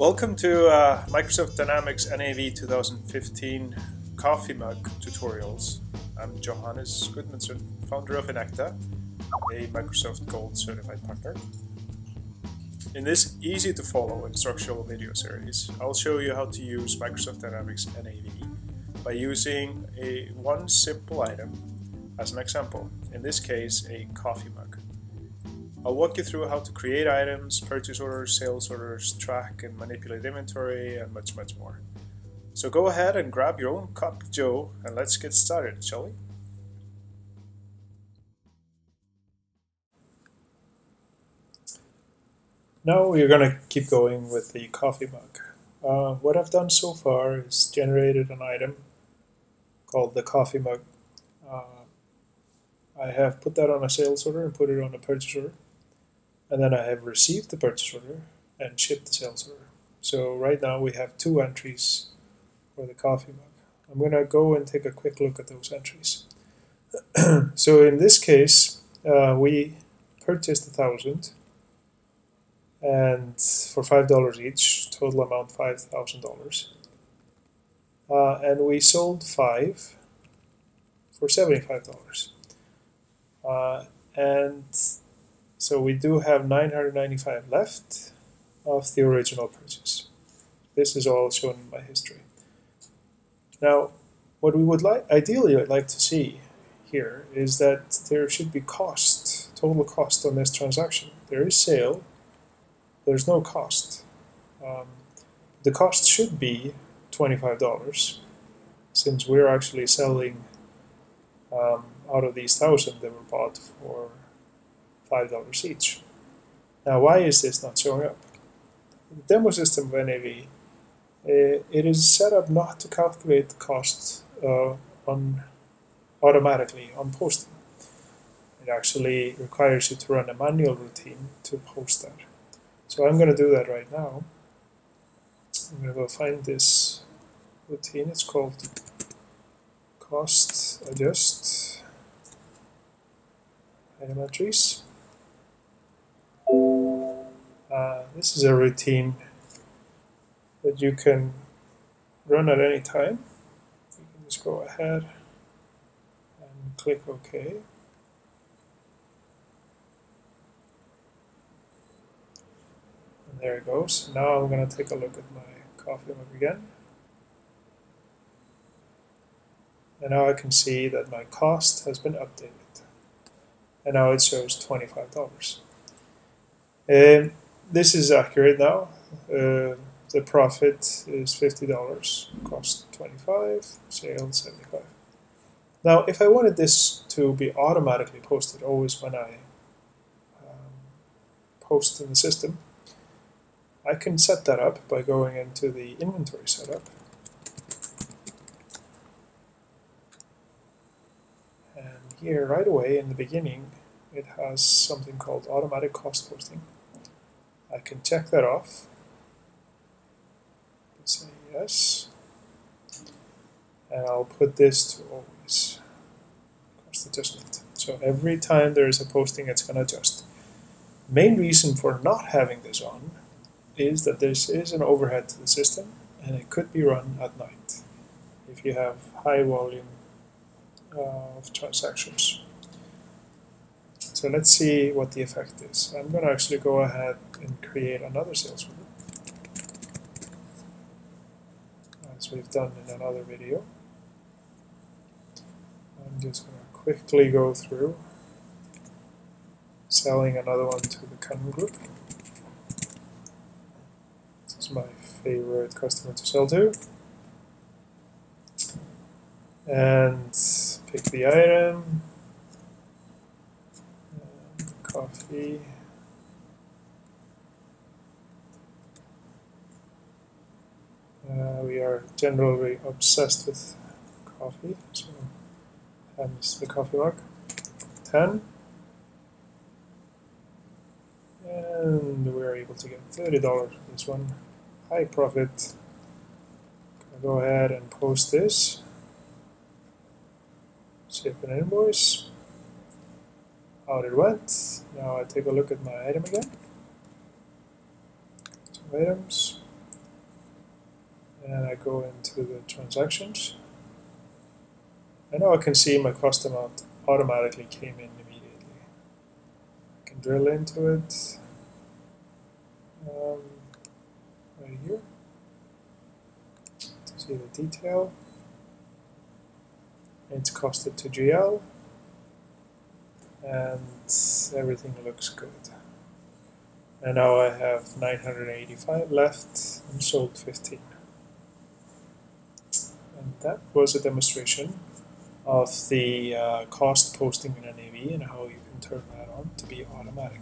Welcome to uh, Microsoft Dynamics NAV 2015 Coffee Mug tutorials. I'm Johannes Gudmundsson, founder of iNECTA, a Microsoft Gold certified partner. In this easy to follow instructional video series, I'll show you how to use Microsoft Dynamics NAV by using a one simple item as an example, in this case a coffee mug. I'll walk you through how to create items, purchase orders, sales orders, track and manipulate inventory, and much, much more. So go ahead and grab your own cup of joe and let's get started, shall we? Now we're going to keep going with the coffee mug. Uh, what I've done so far is generated an item called the coffee mug. Uh, I have put that on a sales order and put it on a purchase order and then I have received the purchase order and shipped the sales order. So right now we have two entries for the coffee mug. I'm going to go and take a quick look at those entries. so in this case, uh, we purchased a thousand and for five dollars each, total amount five thousand dollars. Uh, and we sold five for seventy-five dollars. Uh, and so we do have 995 left of the original purchase. This is all shown in my history. Now, what we would like, ideally would like to see here is that there should be cost, total cost on this transaction. There is sale, there's no cost. Um, the cost should be $25 since we're actually selling um, out of these thousand that were bought for $5 each. Now, why is this not showing up? The demo system of NAV, uh, it is set up not to calculate the cost uh, on automatically on posting. It actually requires you to run a manual routine to post that. So I'm going to do that right now. I'm going to go find this routine. It's called cost adjust item entries. This is a routine that you can run at any time. You can just go ahead and click OK. And there it goes. Now I'm going to take a look at my coffee mug again. And now I can see that my cost has been updated. And now it shows $25. Um, this is accurate now. Uh, the profit is $50, cost 25, sale 75. Now, if I wanted this to be automatically posted always when I um, post in the system, I can set that up by going into the inventory setup. And here, right away in the beginning, it has something called automatic cost posting. I can check that off. Say yes. And I'll put this to always Of cost adjustment. So every time there is a posting, it's going to adjust. Main reason for not having this on is that this is an overhead to the system and it could be run at night if you have high volume of transactions. So let's see what the effect is. I'm going to actually go ahead and create another sales order. As we've done in another video. I'm just going to quickly go through selling another one to the Cannon group. This is my favorite customer to sell to. And pick the item, coffee. Uh, we are generally obsessed with coffee, so hence the coffee mug. 10. And we're able to get $30 for this one. High profit. Go ahead and post this. Ship an invoice how it went. Now I take a look at my item again. Two items, and I go into the transactions. And now I can see my cost amount automatically came in immediately. I can drill into it um, right here to see the detail. It's costed to GL and everything looks good. And now I have 985 left and sold 15. And that was a demonstration of the uh, cost posting in NAV and how you can turn that on to be automatic.